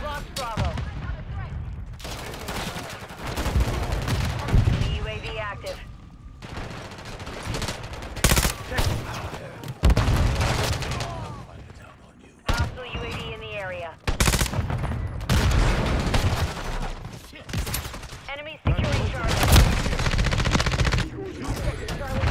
Bravo. Enemy UAV active. Hostile UAV in the area. Enemy securing. Charlie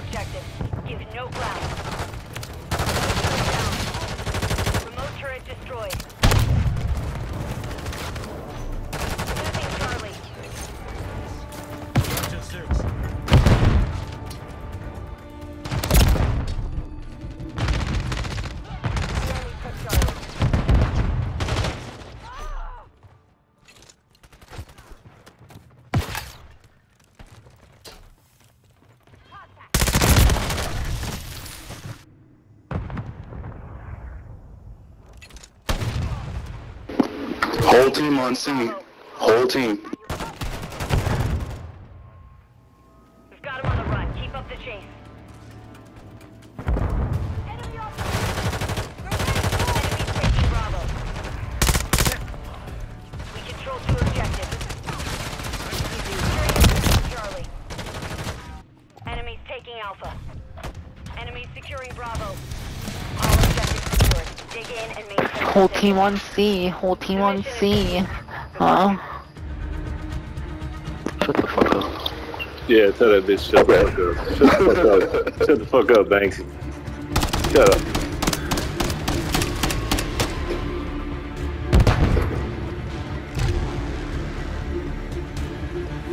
Objectives. Give no ground. Remote turret destroyed. Whole team on scene. Whole team. We've got him on the run. Keep up the chase. Enemy Whole team on C, whole team on C. Huh? Shut the fuck up. Yeah, tell that bitch shut the fuck up. Shut the fuck up. Shut the fuck up, Banks. Shut up.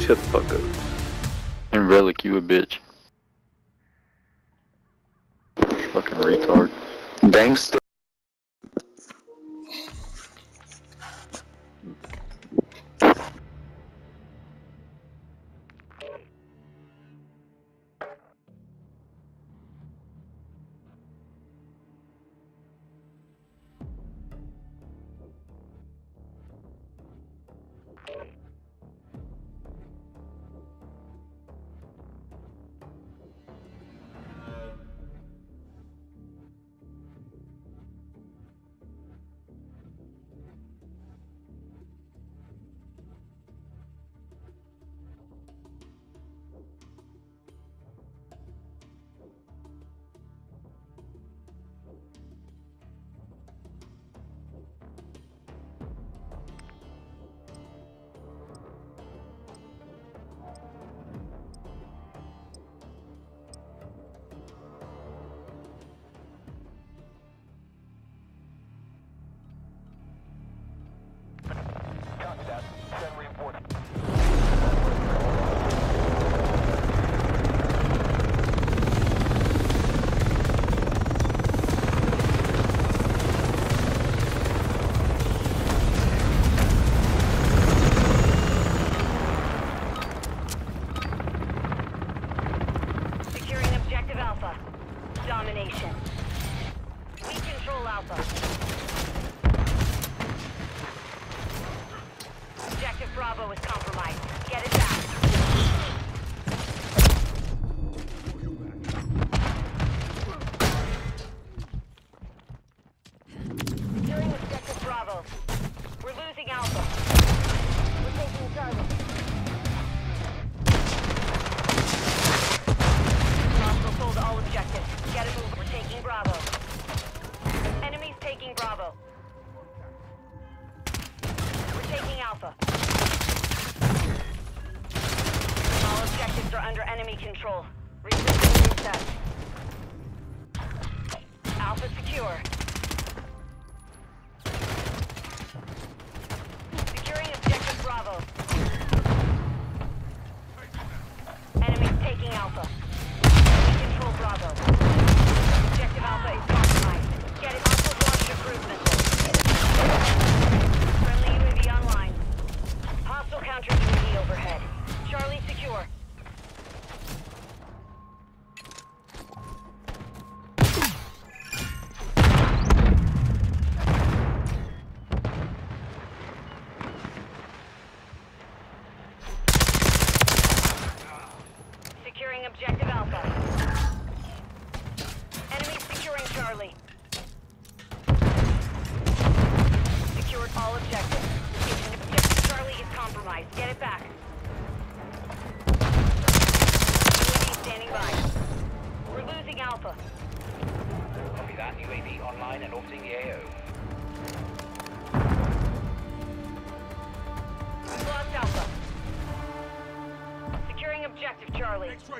Shut the fuck up. And Relic, you a bitch. Fucking retard. Alpha secure.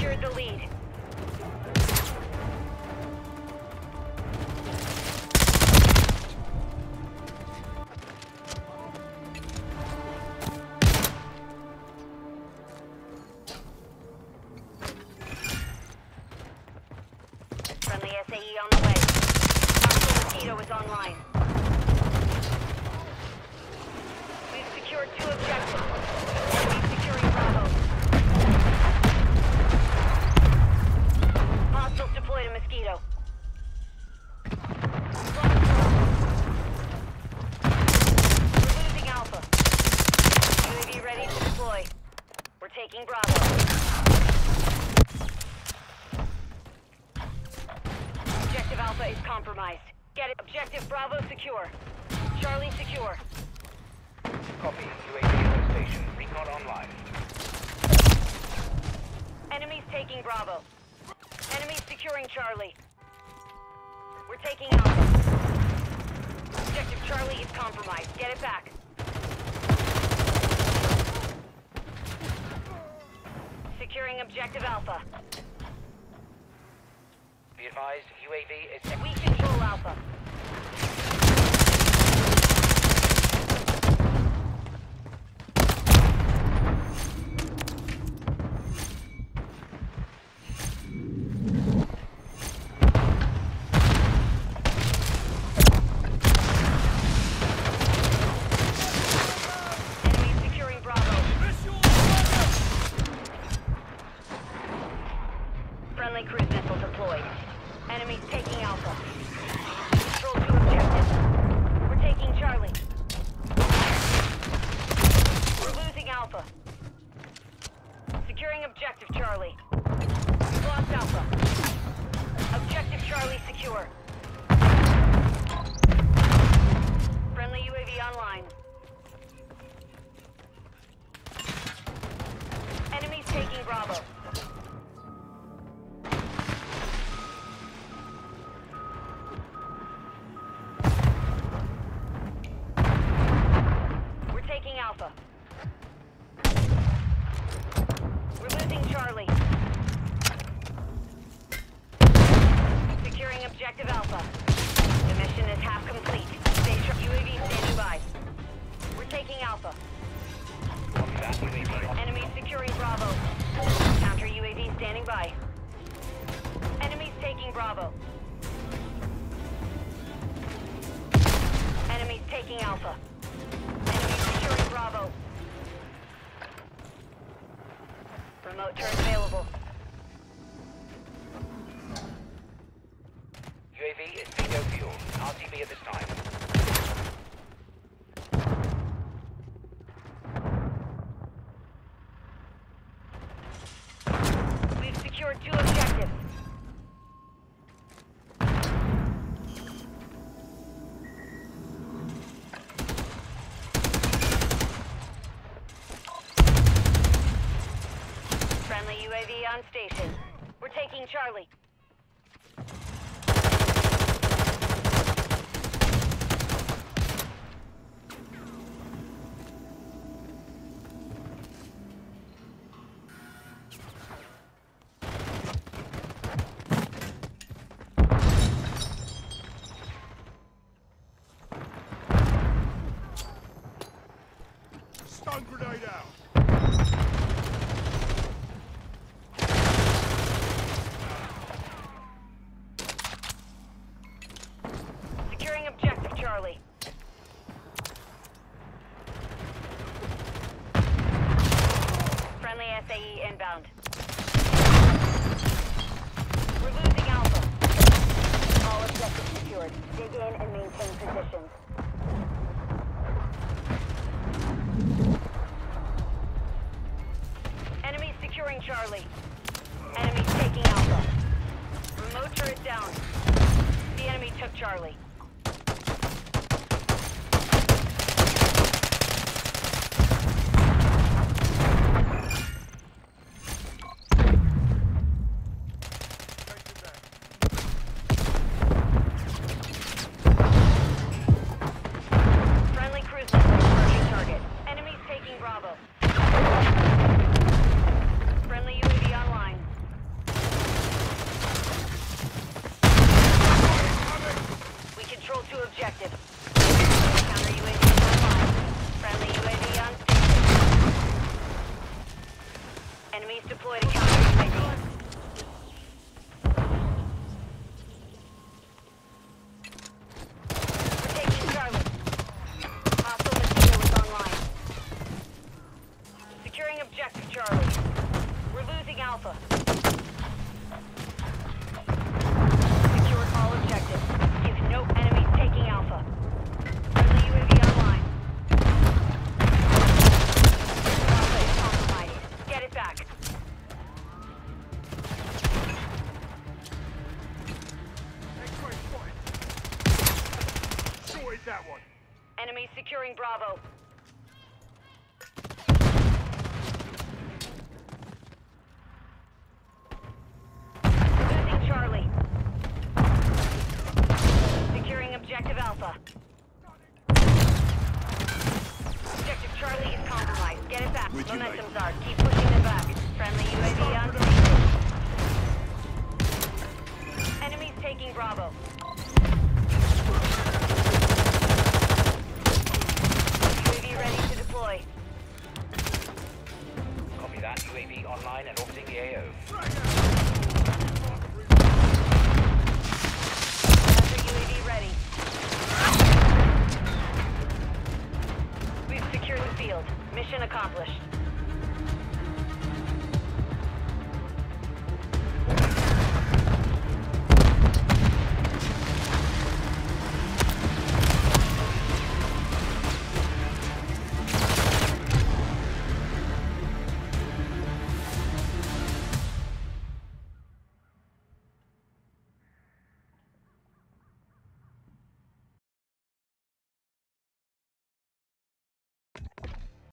secured the lead. taking Alpha. Objective Charlie is compromised. Get it back. Securing objective Alpha. Be advised, UAV is... We control Alpha. secure. Friendly UAV online. Objective Alpha. The mission is half complete. Stay UAV standing by. We're taking Alpha. Enemy securing Bravo. Counter UAV standing by. Enemies taking Bravo. Enemies taking Alpha. Enemies securing Bravo. Remote turret available. On station. We're taking Charlie. Stun grenade out! Securing objective Charlie. Friendly SAE inbound. We're losing Alpha. All objectives secured. Dig in and maintain positions. Enemies securing Charlie. Enemies taking Alpha. Remote turret down. The enemy took Charlie. Securing Bravo. Losing Charlie. Securing objective Alpha. Objective Charlie is compromised. Get it back. Mate. Momentum's ours. Keep pushing them back. Friendly UAV on. Enemies taking Bravo.